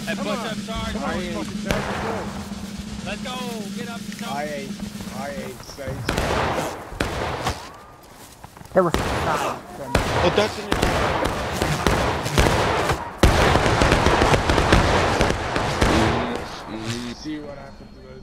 charge. And Come push up charge. Come on, I fucking charge. Let's go. Get up. I ain't, I ain't safe. There was five. Oh, that's in your. See what happened to those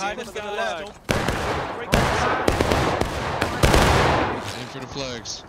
Break Hey, behind us to the left. Break. Aim for the flags.